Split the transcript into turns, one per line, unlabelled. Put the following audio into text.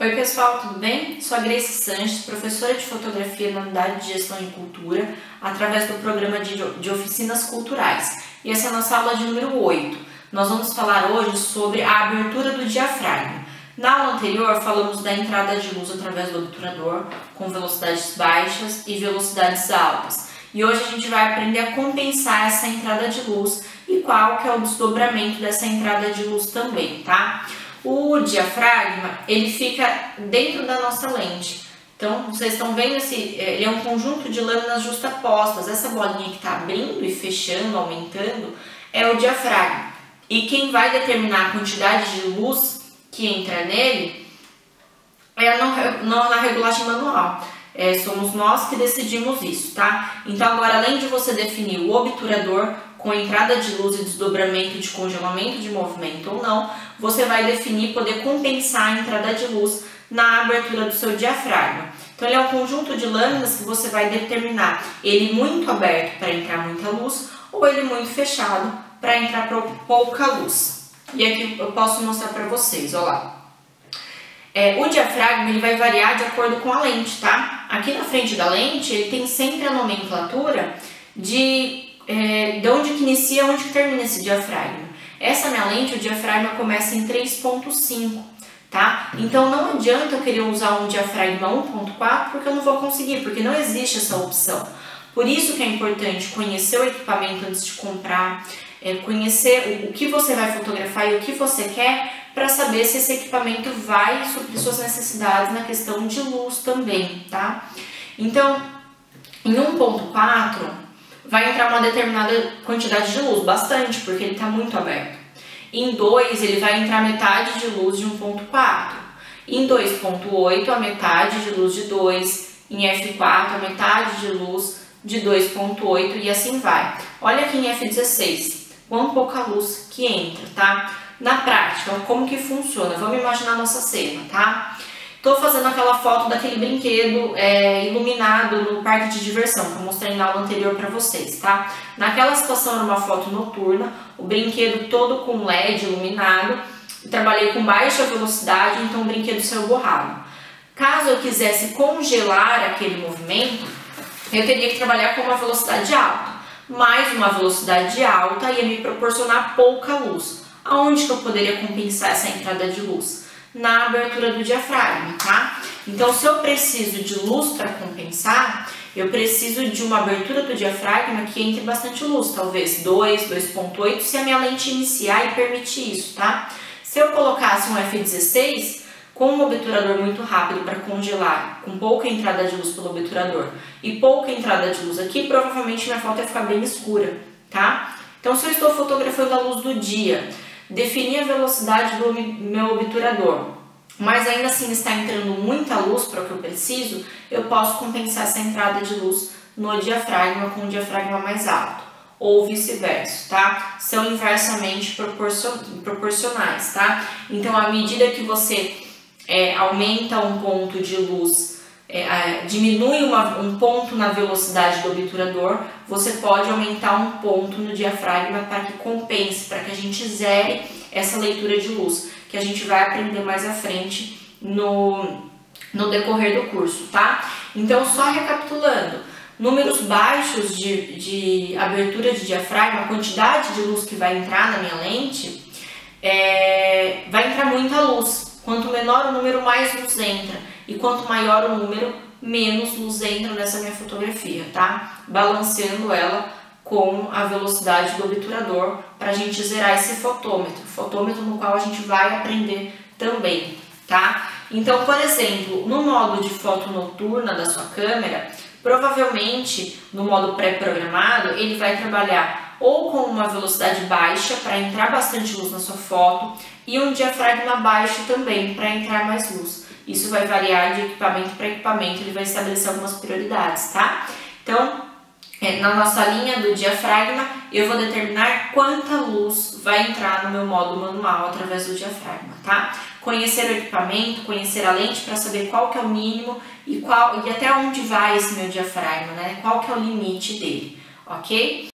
Oi pessoal, tudo bem? Sou a Grace Sanches, professora de fotografia na unidade de gestão e cultura, através do programa de, oficinas culturais. E essa é a nossa aula de número 8. Nós vamos falar hoje sobre a abertura do diafragma. Na aula anterior, falamos da entrada de luz através do obturador, com velocidades baixas e velocidades altas. E hoje a gente vai aprender a compensar essa entrada de luz e qual que é o desdobramento dessa entrada de luz também, tá? O diafragma, ele fica dentro da nossa lente. Então, vocês estão vendo esse, é, ele é um conjunto de lâminas justapostas. Essa bolinha que está abrindo e fechando, aumentando, é o diafragma. E quem vai determinar a quantidade de luz que entra nele é na regulagem manual. É, somos nós que decidimos isso, tá? Então, agora, além de você definir o obturador com entrada de luz e desdobramento de congelamento de movimento ou não, você vai definir poder compensar a entrada de luz na abertura do seu diafragma. Então, ele é um conjunto de lâminas que você vai determinar ele muito aberto para entrar muita luz ou ele muito fechado para entrar pouca luz. E aqui eu posso mostrar para vocês, olha lá. É, o diafragma ele vai variar de acordo com a lente, tá? Aqui na frente da lente ele tem sempre a nomenclatura de, é, de onde que inicia onde que termina esse diafragma. Essa minha lente, o diafragma começa em 3.5, tá? Então não adianta eu querer usar um diafragma 1.4 porque eu não vou conseguir, porque não existe essa opção. Por isso que é importante conhecer o equipamento antes de comprar, é, conhecer o, o que você vai fotografar e o que você quer para saber se esse equipamento vai suprir suas necessidades na questão de luz também, tá? Então, em 1.4 vai entrar uma determinada quantidade de luz, bastante, porque ele está muito aberto. Em 2 ele vai entrar metade de luz de 1.4. Em 2.8 a metade de luz de 2, em F4 a metade de luz de 2.8 e assim vai. Olha aqui em F16, quão pouca luz que entra, tá? Na prática, como que funciona? Vamos imaginar nossa cena, tá? Tô fazendo aquela foto daquele brinquedo é, iluminado no parque de diversão, que eu mostrei na aula anterior para vocês, tá? Naquela situação era uma foto noturna, o brinquedo todo com LED iluminado, trabalhei com baixa velocidade, então o brinquedo saiu borrado. Caso eu quisesse congelar aquele movimento, eu teria que trabalhar com uma velocidade alta. Mais uma velocidade alta ia me proporcionar pouca luz. Aonde que eu poderia compensar essa entrada de luz? Na abertura do diafragma, tá? Então, se eu preciso de luz para compensar, eu preciso de uma abertura do diafragma que entre bastante luz, talvez 2, 2.8, se a minha lente iniciar e permitir isso, tá? Se eu colocasse um F16, com um obturador muito rápido para congelar, com pouca entrada de luz pelo obturador e pouca entrada de luz aqui, provavelmente minha foto ia ficar bem escura, tá? Então, se eu estou fotografando a luz do dia, definir a velocidade do meu obturador, mas ainda assim está entrando muita luz para o que eu preciso, eu posso compensar essa entrada de luz no diafragma com o diafragma mais alto, ou vice-versa, tá? São inversamente proporcionais, tá? Então, à medida que você é, aumenta um ponto de luz, é, diminui uma, um ponto na velocidade do obturador, você pode aumentar um ponto no diafragma para que compense, para que a gente zere essa leitura de luz, que a gente vai aprender mais à frente no, no decorrer do curso, tá? Então, só recapitulando, números baixos de, de abertura de diafragma, a quantidade de luz que vai entrar na minha lente, é, vai entrar muita luz, Quanto menor o número, mais luz entra. E quanto maior o número, menos luz entra nessa minha fotografia, tá? Balanceando ela com a velocidade do obturador para a gente zerar esse fotômetro. Fotômetro no qual a gente vai aprender também, tá? Então, por exemplo, no modo de foto noturna da sua câmera, provavelmente no modo pré-programado, ele vai trabalhar ou com uma velocidade baixa para entrar bastante luz na sua foto e um diafragma baixo também para entrar mais luz. Isso vai variar de equipamento para equipamento, ele vai estabelecer algumas prioridades, tá? Então, é, na nossa linha do diafragma, eu vou determinar quanta luz vai entrar no meu modo manual através do diafragma, tá? Conhecer o equipamento, conhecer a lente para saber qual que é o mínimo e, qual, e até onde vai esse meu diafragma, né? Qual que é o limite dele, ok?